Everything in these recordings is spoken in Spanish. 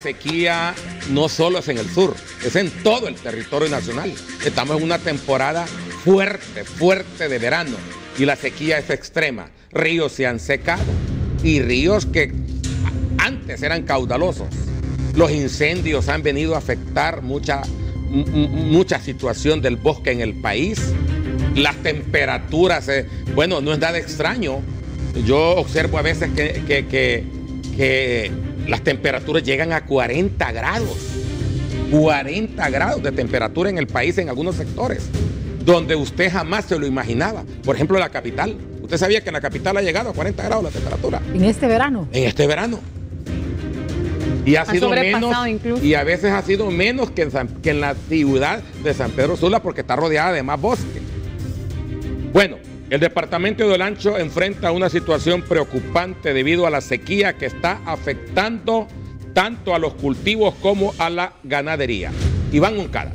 sequía no solo es en el sur, es en todo el territorio nacional. Estamos en una temporada fuerte, fuerte de verano y la sequía es extrema. Ríos se han secado y ríos que antes eran caudalosos. Los incendios han venido a afectar mucha, mucha situación del bosque en el país. Las temperaturas, eh, bueno, no es nada extraño. Yo observo a veces que, que, que, que las temperaturas llegan a 40 grados. 40 grados de temperatura en el país en algunos sectores, donde usted jamás se lo imaginaba. Por ejemplo, la capital. ¿Usted sabía que en la capital ha llegado a 40 grados la temperatura? ¿En este verano? En este verano. Y ha, sido menos, y a veces ha sido menos que en, que en la ciudad de San Pedro Sula porque está rodeada de más bosque. Bueno, el departamento de Olancho enfrenta una situación preocupante debido a la sequía que está afectando tanto a los cultivos como a la ganadería. Iván Moncada.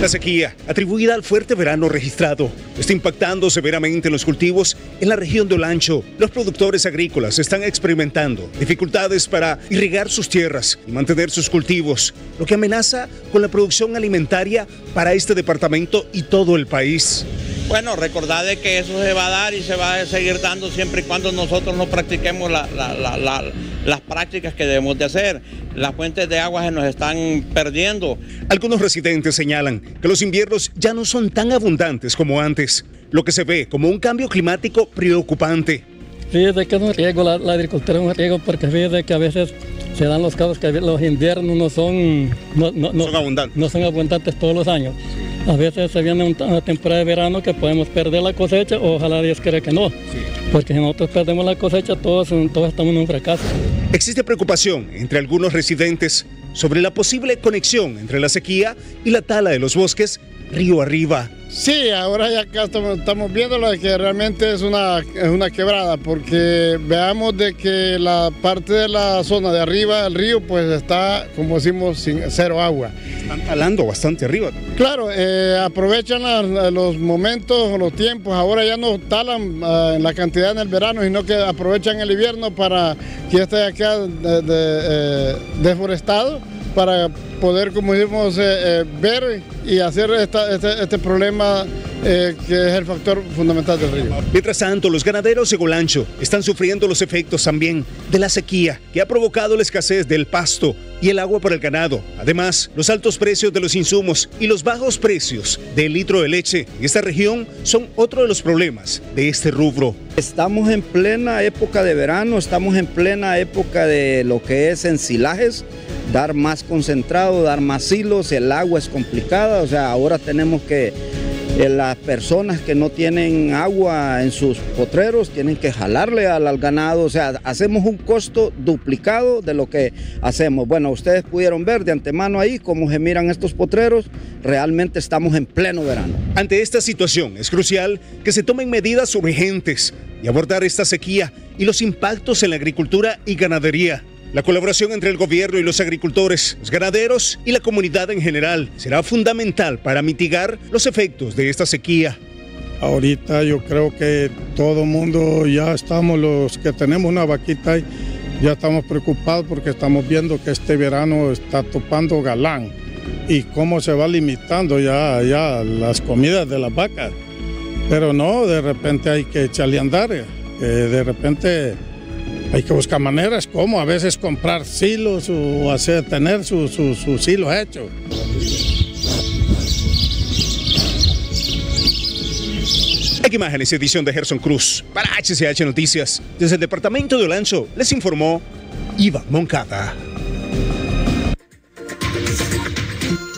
La sequía, atribuida al fuerte verano registrado, está impactando severamente en los cultivos en la región de Olancho. Los productores agrícolas están experimentando dificultades para irrigar sus tierras y mantener sus cultivos, lo que amenaza con la producción alimentaria para este departamento y todo el país. Bueno, recordad que eso se va a dar y se va a seguir dando siempre y cuando nosotros no practiquemos las prácticas que debemos de hacer. Las fuentes de agua se nos están perdiendo. Algunos residentes señalan que los inviernos ya no son tan abundantes como antes, lo que se ve como un cambio climático preocupante. Fíjate que no riego, la, agricultura no riego porque fíjate que a veces se dan los casos que los inviernos no son, no, son abundantes. no son abundantes todos los años. A veces se viene una temporada de verano que podemos perder la cosecha, ojalá Dios quiera que no. Porque si nosotros perdemos la cosecha, todos, todos estamos en un fracaso. Existe preocupación entre algunos residentes sobre la posible conexión entre la sequía y la tala de los bosques río arriba. Sí, ahora ya acá estamos, viendo lo que realmente es una, es una quebrada, porque veamos de que la parte de la zona de arriba del río pues está, como decimos, sin cero agua. Están talando bastante arriba. Claro, eh, aprovechan los momentos, los tiempos, ahora ya no talan ah, en la cantidad en el verano, sino que aprovechan el invierno para que esté acá de, eh, deforestado para poder, como decimos, eh, eh, ver y hacer este, este, problema eh, que es el factor fundamental del río. Mientras tanto, los ganaderos de Golancho están sufriendo los efectos también de la sequía que ha provocado la escasez del pasto y el agua para el ganado. Además, los altos precios de los insumos y los bajos precios del litro de leche en esta región son otro de los problemas de este rubro. Estamos en plena época de verano, estamos en plena época de lo que es ensilajes dar más concentrado, dar más hilos, el agua es complicada, o sea, ahora tenemos que, eh, las personas que no tienen agua en sus potreros tienen que jalarle al, ganado, o sea, hacemos un costo duplicado de lo que hacemos. Bueno, ustedes pudieron ver de antemano ahí cómo se miran estos potreros, realmente estamos en pleno verano. Ante esta situación es crucial que se tomen medidas urgentes y abordar esta sequía y los impactos en la agricultura y ganadería. La colaboración entre el gobierno y los agricultores, los ganaderos y la comunidad en general será fundamental para mitigar los efectos de esta sequía. Ahorita yo creo que todo mundo ya estamos, los que tenemos una vaquita, ya estamos preocupados porque estamos viendo que este verano está topando galán y cómo se va limitando ya, ya las comidas de las vacas. Pero no, de repente hay que echarle a andar, de repente hay que buscar maneras como a veces comprar silos o hacer, tener sus su, su silos hechos. Aquí imágenes, edición de Gerson Cruz. Para HCH Noticias, desde el departamento de Olancho, les informó Iván Moncada.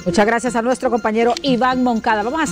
Muchas gracias a nuestro compañero Iván Moncada. Vamos a